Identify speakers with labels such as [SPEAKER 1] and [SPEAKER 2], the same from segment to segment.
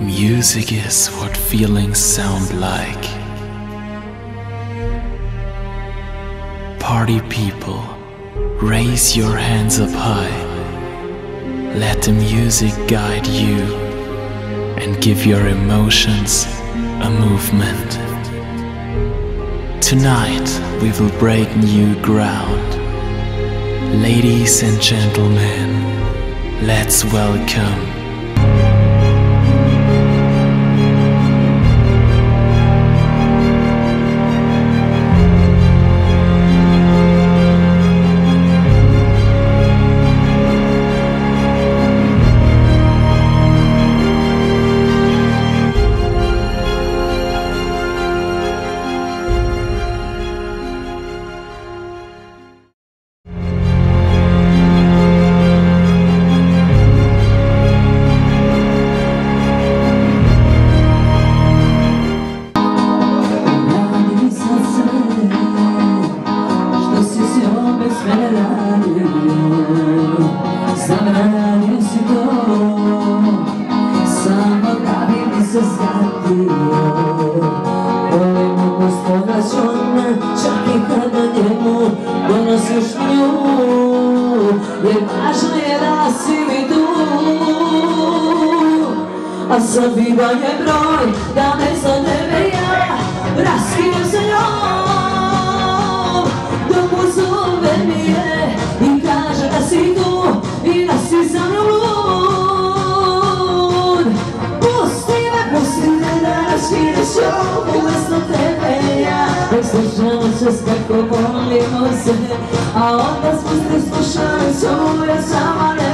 [SPEAKER 1] Music is what feelings sound like. Party people, raise your hands up high. Let the music guide you and give your emotions a movement. Tonight we will break new ground. Ladies and gentlemen, let's welcome
[SPEAKER 2] Volimo gospoda čak i kada njemu donosiš nju Jer važno je da si a sad biva je broj da me za tebe ja. Raskijem А он нас быстро искушает, все будет самолет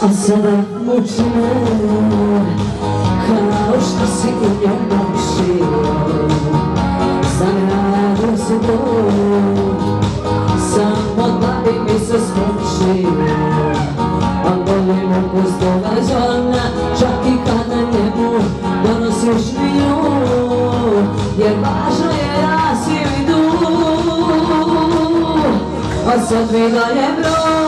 [SPEAKER 2] A sada muči me Kao što si u njom nošio Zanadio se to Samo da bi mi se skočio A volim ukus toga žona Čak i kada njemu donosiš mi nju Jer važno je da si mi tu A sad mi dalje broj